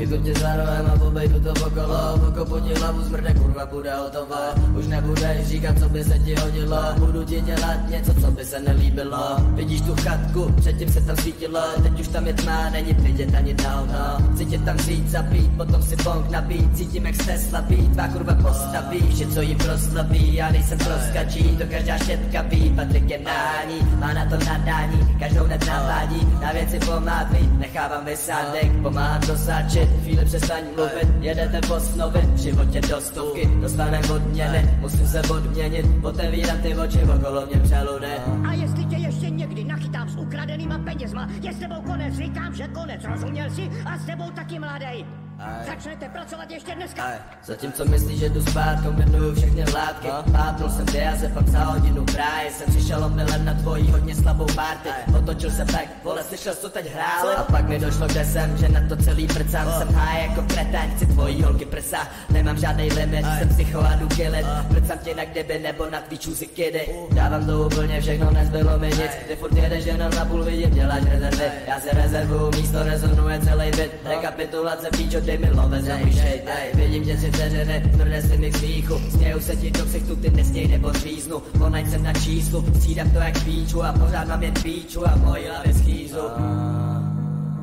Chytu tě za rohem a pobejdu to okolo Pokopu ti hlavu zmrde, kurva bude hotovo Už nebudeš říkat, co by se ti hodilo. Budu ti dělat něco, co by se nelíbilo. Vidíš tu chatku, předtím se tam svítilo Teď už tam je tma, není vidět ani dál, no Chci tě tam vzít, zabít, potom si bong nabít. Cítím, jak jste slabý, tvá kurva postaví. Že co jí proslaví, já nejsem proskačí. To každá štětka ví, Patrik je nání Má na to nadání, každou net navádí Na věci pomátví, nechávám vysádek Pomáhám dosáčet, chvíli přestaň mluvit. Jedete po snově, v životě do stovky. Dostanem odměny, musím se odměnit. Otevírám ty oči, okolo mě přelude A jestli tě ještě někdy nachytám s ukradenýma penězma, je s tebou konec, říkám, že konec, rozuměl jsi? A s tebou taky mladej. Začnete pracovat ještě dneska. Zatímco myslíš, že jdu spát, kombinuju všechny látky. Pátnul jsem se pak za hodinu právě jsem přišel omylem na tvojí hodně slabou party. Otočil se tak, vole, slyšel co teď hráli. A pak mi došlo, kde jsem, že na to celý prcám. Jsem high jako kretén, chci tvojí holky prsa. Nemám žádný limit, jsem psycho a jdu killit Prcám tě na kdyby nebo na tvý čůzy kidy. Dávám to úplně všechno, nezbylo mi nic. Ty furt jedeš jenom na půl vidím, děláš rezervy. Já si rezervuju, místo rezonuje celý byt. Rekapitulace píčo, dej mi love, zapišej, dej Vidím, že si vteřiny, tvrdé si mi k smíchu Směju se ti do ksichtu, ty nestěj nebo říznu Ponaď jsem na číslu, střídám to jak píču A pořád mám jen píču a moji hlavě schýzu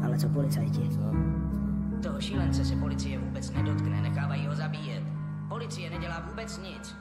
Ale co policajti? Toho šílence se policie vůbec nedotkne, nechávají ho zabíjet. Policie nedělá vůbec nic.